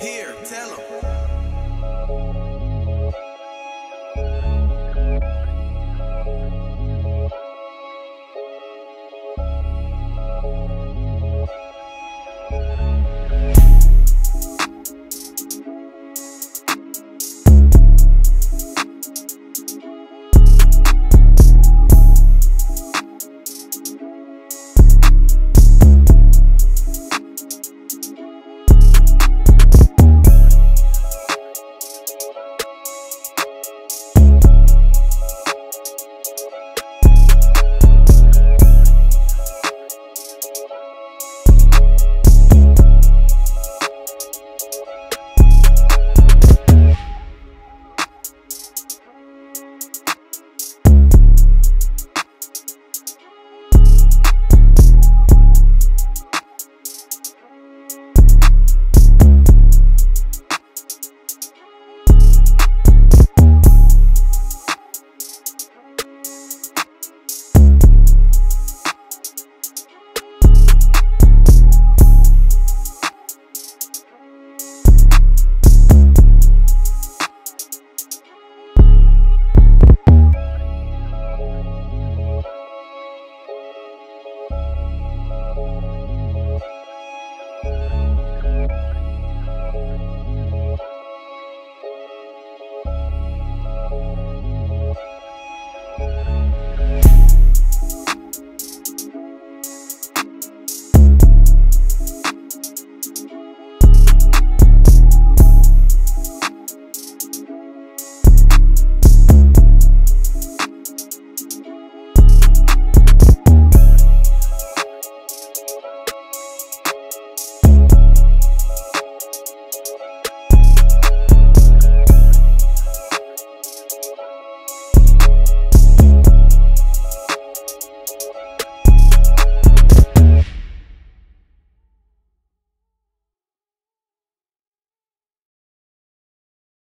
Here, tell them.